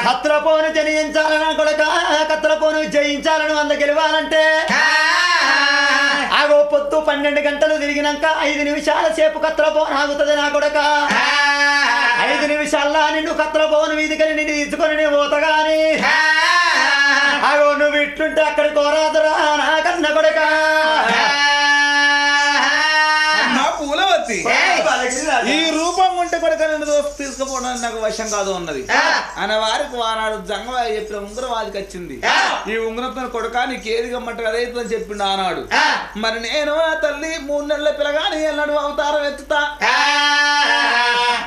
కత్తుల పోను జయించాలని నా కొడక కత్తుల పోను జయించాలను అంద గెలవాలంటే. ఆగో పొద్దు పన్నెండు గంటలు తిరిగినాక ఐదు నిమిషాల సేపు కత్తుల పోను ఆగుతుంది నా కొడక. ఐదు నిమిషాల్లో నిన్ను కత్తుల పోను వీధికని నిన్ను తీసుకొని నీ పోతగాని. ఆగో నువ్వు ఇట్లుంటే అక్కడ కోరాదురా నా కన్న కొడక. పూలవతి ఈ రూపం ఉంటే కొడుక నన్ను దోస్తు తీసుకుపోవడానికి నాకు వశం కాదు ఉన్నది అనే వారికి వానాడు జంగవాయి చెప్పిన ఉంగరవాదికి వచ్చింది. ఈ ఉంగరంతో కొడుక నీకు ఏది గమ్మంటారు అదైతే అని చెప్పిండు ఆనాడు. మరి నేను ఆ తల్లి మూడు నెలల పిల్లగాని ఎన్నడు అవతారం ఎత్తుతా.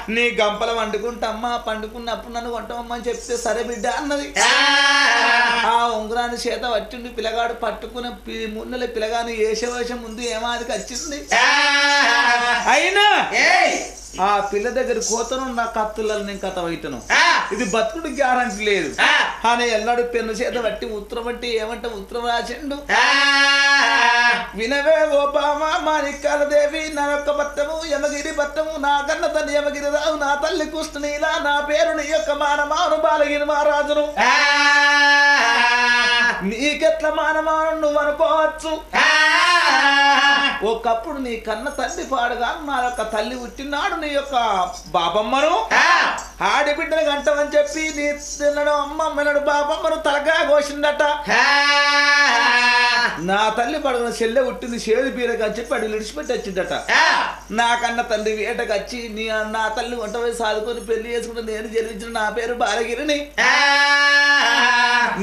నీ గంపల వండుకుంటమ్మా పండుకున్నప్పుడు నన్ను కొంటామమ్మని చెప్తే సరే బిడ్డ అన్నది. ఆ. ఉంగరాన్ని చేత పట్టిండు పిల్లగాడు పట్టుకున్న నెలల పిల్లగాని వేషవేషం ముందు ఏమాదికి వచ్చింది. అయినా Hey. ఆ పిల్ల దగ్గర కోతను నా కత్తులలో నేను కథ వైటను ఇది బతుకుడు గ్యారంటీ లేదు. అని ఎల్లడు పెన్ను చేత బట్టి ఉత్తరం బట్టి ఏమంటే ఉత్తరం రాసిండు. వినవే ఓ బామ మాణిక్యాల దేవి నా యొక్క భర్తము యమగిరి భర్తము నా కన్న తల్లి యమగిరి రావు నా తల్లి కృష్ణనీల నా పేరు నీ యొక్క మానమాను బాలగిరి మహారాజును. నీకెట్ల మానమాను నువ్వు అనుకోవచ్చు? ఒకప్పుడు నీ కన్న తల్లి పాడుగా నా యొక్క తల్లి పుట్టినాడు నీ యొక్క బాబమ్మను? ఆడిబిడ్డలు గంటమని చెప్పి నీ తిన్నడు అమ్మమ్మనడు బాబమ్మను తలగా కోసిందట. నా తల్లి పడుకున్న చెల్లె పుట్టింది చేదు పీరగా అని చెప్పి అడిగి విడిచిపెట్టి వచ్చిందట. నా కన్న తల్లి వేటకు వచ్చి నీ నా తల్లి వంట పోయి సాదుకొని పెళ్ళి చేసుకుంటే నేను జన్మించిన నా పేరు బాలగిరిని.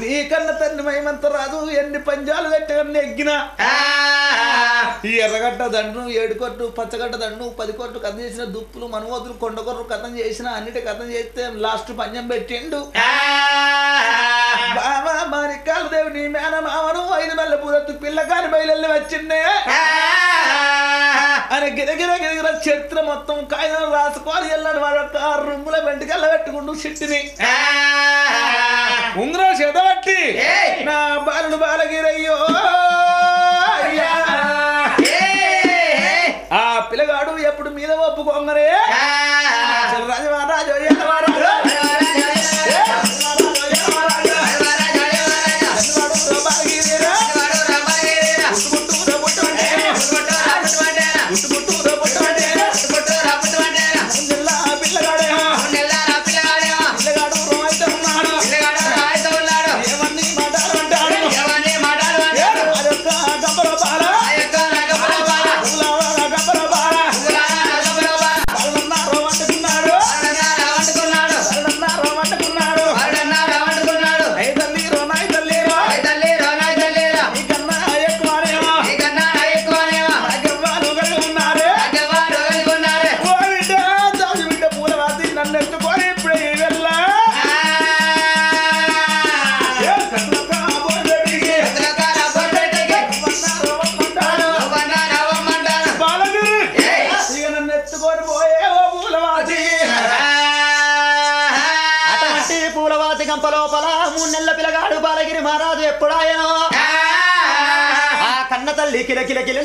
నీ కన్న తండ్రి మహిమంత రాదు ఎన్ని పంజాలు కట్టగన్ని ఎగ్గిన ఈ ఎర్రగడ్డ దండు ఏడు కొట్టు పచ్చగడ్డ దండు పది కొట్టు కథం చేసిన దుప్పులు మనవోతులు కొండకొర్రు కథం చేసిన అన్నిటి కథం చేస్తే లాస్ట్ పంజం పెట్టిండు. బావా మారికాల దేవి నీ మేన మామను ఐదు నెలల పూరత్తు పిల్లకాని బయలు వచ్చిండే అని గిరగిర గిరగిర చరిత్ర మొత్తం కాగితం రాసుకోవాలి వెళ్ళాడు వాడు ఒక రూముల వెంటకెళ్ళ పెట్టుకుంటూ చిట్టిని ఉంగరం చేతబట్టి నా బాలుడు బాలగిరయ్యో. అయ్యా. ఎప్పుడు మీద ఒప్పుకోంగరే అసలు రాజమహారాజు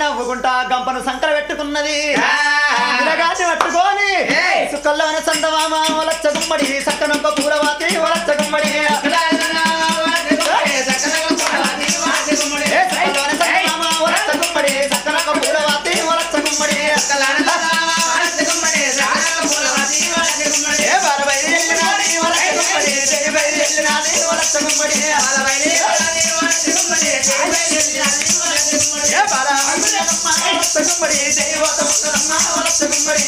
నవ్వుకుంటా గంపను సంకర పెట్టుకున్నది. పిల్లగాన్ని పట్టుకొని సుక్కల్లోని సందమామ వలచ్చ గుమ్మడి సక్కనొక్క పూలవాతి వలచ్చ గుమ్మడి. ఏ సుక్కల్లోని సందమామ వలచ్చ గుమ్మడి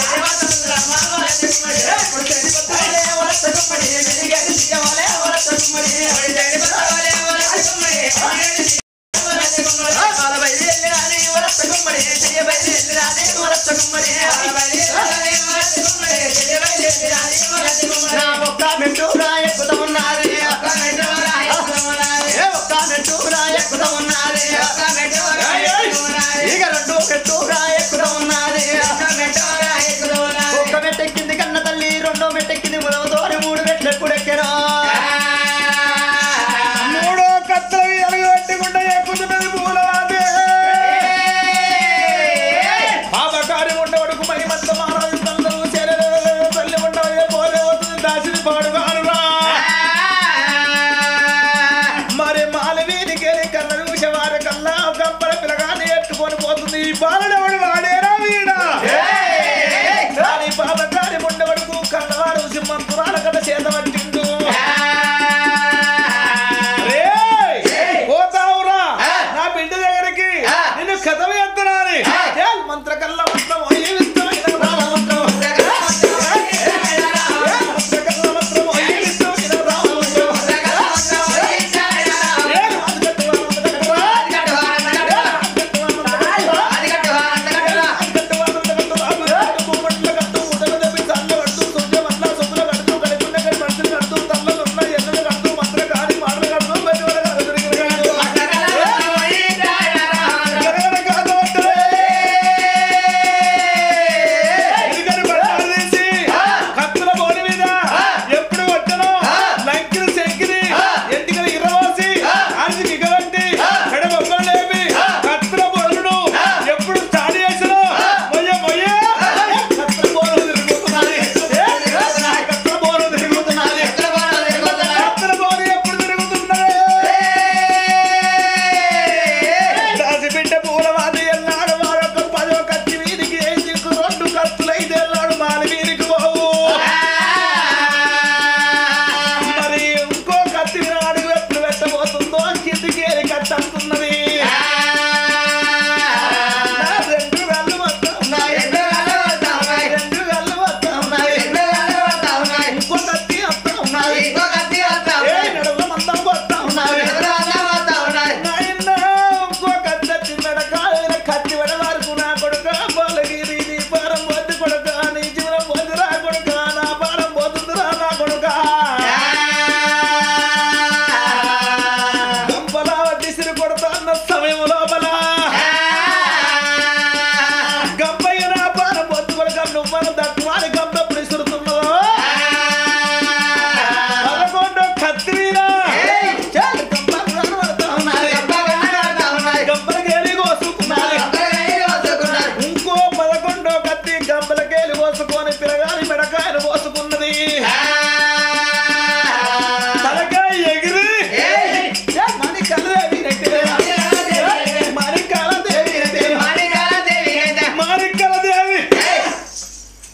సక్కనొక్క పూలవాతి వలచ్చ గుమ్మడి ఏ బాలబైరి ఎల్లినాది ఉన్నది ఇక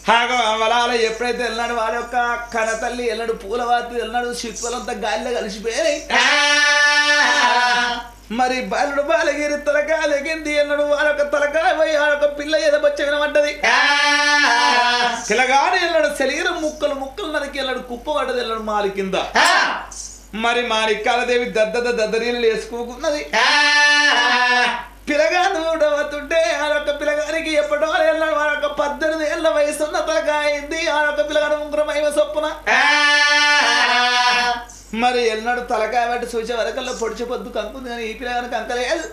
హాగో వలాల ఎప్పుడైతే వెళ్ళాడు వాళ్ళ యొక్క కన తల్లి వెళ్ళాడు పూలవాతి వెళ్ళాడు శిల్పలంతా గాలిలో కలిసిపోయాయి. మరి బాలుడు బాలగిరి తలకాయ ఎగింది అన్నాడు వాళ్ళొక తలకాయ పోయి వాళ్ళొక పిల్ల ఎదబొచ్చ వినమంటది పిల్లగాని వెళ్ళాడు శరీరం ముక్కలు ముక్కలు నరికి వెళ్ళాడు కుప్ప పడ్డది వెళ్ళాడు మాలి కింద. మరి మాణిక్యాలదేవి దద్దద దద్దరీలు వేసుకోకున్నది. పిల్లగాని ఉండవతుంటే ఆ యొక్క పిల్లగానికి ఎప్పటో వెళ్ళాడు యొక్క పద్దెనిమిది ఏళ్ళ వయసు ఉన్న తలకాయ ఆ యొక్క పిల్లగాడు ముగ్గురం అయిన సొప్పున మరి ఎన్నడు తలకాయ బట్టి చూసే వరకల్లా పొడిచే పొద్దు కంకుంది కానీ ఈ పిల్లగానికి అంకలేదు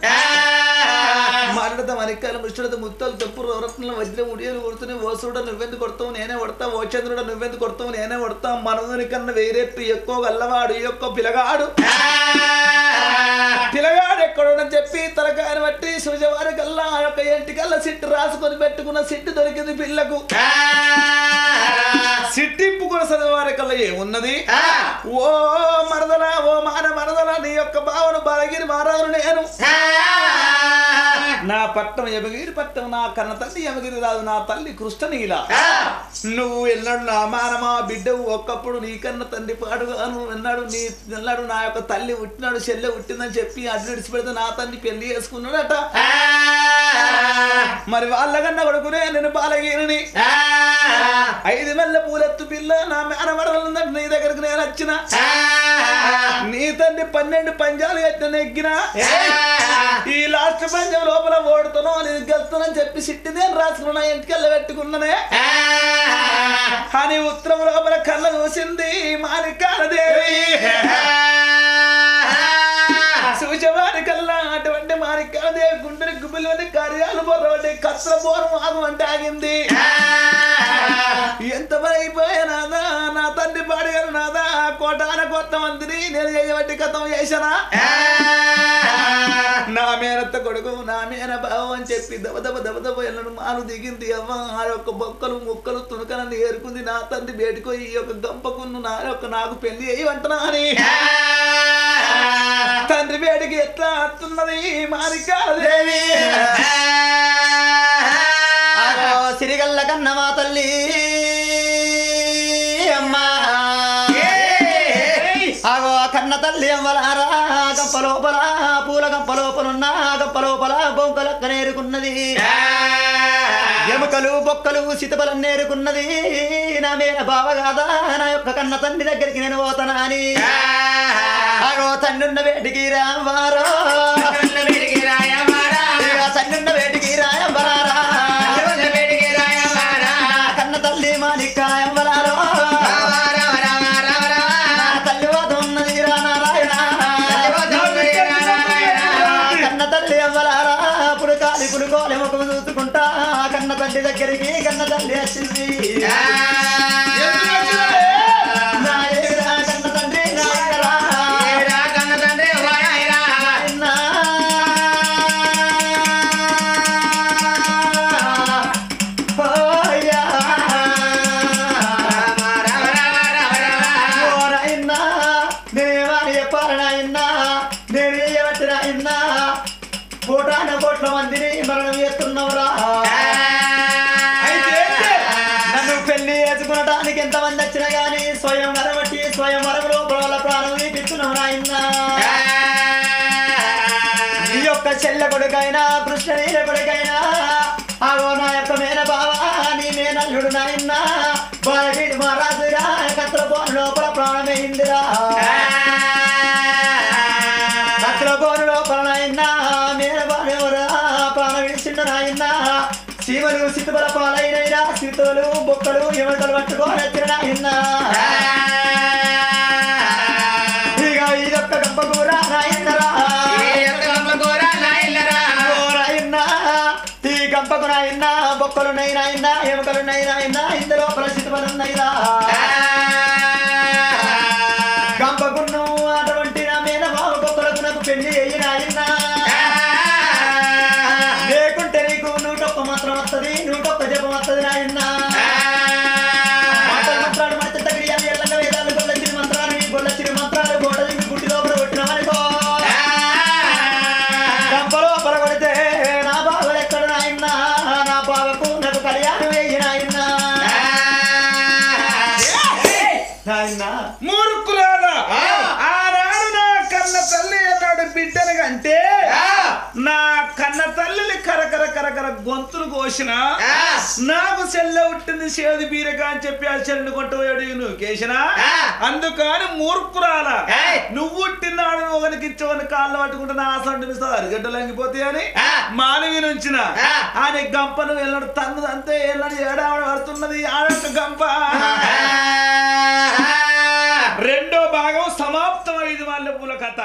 మాట్లాడతా మరికాయలు ముష్టిడత ముత్తలు తప్పు రత్నాలు వజ్రం ఉడియలు కొడుతూనే ఓసుడ నువ్వెందుకు కొడతావు? నేనే కొడతా. ఓ చంద్రుడ నువ్వెందుకు కొడతావు? నేనే కొడతా. మనదుని కన్నా వేరెట్టు ఎక్కువ గల్లవాడు ఎక్కువ పిలగాడు. పిలగాడు ఎక్కడని చెప్పి తలకాయని బట్టి సూచవారి కల్లా ఆ యొక్క ఇంటికల్లా సిట్టు రాసుకొని పెట్టుకున్న సిట్టు దొరికింది పిల్లకు. సిట్టింపుకున్న చదివారి కల్లా ఏమున్నది ఓ మరదల ఓ మాన మరదల నీ యొక్క భావన బలగిరి మారాను నేను నా పట్టం యమగిరి పట్టం నా కన్న తల్లి యమగిరి రాదు నా తల్లి కృష్ణనీల. నువ్వు ఎన్నడు నా మానమా బిడ్డవు ఒక్కప్పుడు నీ కన్న తండ్రి పాడుగాను ఎన్నాడు నీ ఎన్నాడు నా యొక్క తల్లి పుట్టినాడు చెల్లె పుట్టిందని చెప్పి అడ్డు విడిచిపెడితే నా తండ్రి పెళ్ళి చేసుకున్నాడట. మరి వాళ్ళకన్నా కొడుకునే నేను బాలగిరిని ఐదు మెల్ల పూలెత్తు పిల్ల నా మేనమడలందంటే నీ దగ్గరికి నేను వచ్చిన. నీ తండ్రి పన్నెండు పంజాలు కట్టిన ఎగ్గిన ఈ లాస్ట్ పంజం లోపల లోపల ఓడుతానో నేను గెలుతానని చెప్పి సిట్టి నేను రాసుకున్నా ఇంటికెళ్ళ పెట్టుకున్నానే అని ఉత్తరం లోపల కళ్ళ చూసింది మాణికాలదేవి సూచవారి కల్లా అటువంటి మాణికాలదేవి గుండెని గుబిలోని కార్యాలు బొర్రబడి కత్ర బోరం ఆగం అంటే ఆగింది ఎంత పని అయిపోయానాదా నా తండ్రి పాడిగారు నాదా కోటాన కొత్త మందిని నేను చేయబట్టి కథం చేశానా? నా మేనత్త కొడుకు నా మేన బావం అని చెప్పి దబ దబ దబ దబ ఎల్లను మాలు దిగింది అవ్వ ఆ యొక్క బొక్కలు ముక్కలు తునకనని ఏరుకుంది నా తండ్రి బయటకు ఈ యొక్క గంపకున్ను నా యొక్క నాకు పెళ్ళి అయ్యి అంటున్నా అని తండ్రి వేడికి ఎట్లా అత్తున్నది? మారికాదేవి ఆగో సిరిగల్ల కన్న మా తల్లి. అమ్మా. ఆగో కన్న తల్లి అమ్మలారా గంప లోపల పూల గంప లోపలున్న గంప లోపల బొంకలక్క నేరుకున్నది. ఎముకలు బొక్కలు సితబలం నేరుకున్నది. నా మీద బావ కాదా నా యొక్క కన్న తండ్రి దగ్గరికి నేను పోతానా అని. ఆగో తండ్రున్న వేటికి రావారో. తండ్రున్న పుడకాలి పుడుకోలి చూసుకుంటా కన్న తల్లి దగ్గరికి కన్న తల్లి వచ్చింది. పెళ్ళి చేసుకునటానికి ఎంత మంది వచ్చినా గాని స్వయం వరబట్టి స్వయం వరం లోపల ప్రాణం తీపిస్తున్నావు నాయనా. నీ యొక్క చెల్ల కొడుకైనా కృష్ణ నీల కొడుకైనా అవో నా యొక్క మేన బావా నీ మేనల్లుడు నాయనా. బాలవీడు మహారాజురా కత్ర పోను లోపల ప్రాణమైందిరా కత్ర పోను లోపల నాయనా మేన బాలెవరా ప్రాణం విడిచిండు నాయనా. సీమలు సిద్ధుల పాలైనైనా సీతలు బొక్కలు పట్టుకొని వచ్చిన నాయనా ఇక ఇదొక్క గొప్ప కూర ఈ గంపకు నాయనా బొక్కలు ఎముకలు నాయనా ఇందులో ఉన్నాయిరా కన్న తల్లిని కరకర కరకర గొంతులు కోసిన నాకు చెల్ల ఉట్టింది సేది బీరక అని చెప్పి ఆ చెల్లిని కొట్టబోయాడు నువ్వు కేసిన అందుకని మూర్ఖురాల. నువ్వు ఉట్టినాడు ఒకరికి ఇచ్చవని కాళ్ళు పట్టుకుంటే నా ఆసంటు అరిగడ్డలు అంగిపోతాయి అని? మానవి నుంచిన. ఆయన గంపను వెళ్ళడు తన్ను అంతే వెళ్ళడు ఏడావిడ పడుతున్నది ఆడొక్క గంప. రెండో భాగం సమాప్తం ఐదు వాళ్ళ పూల కథ.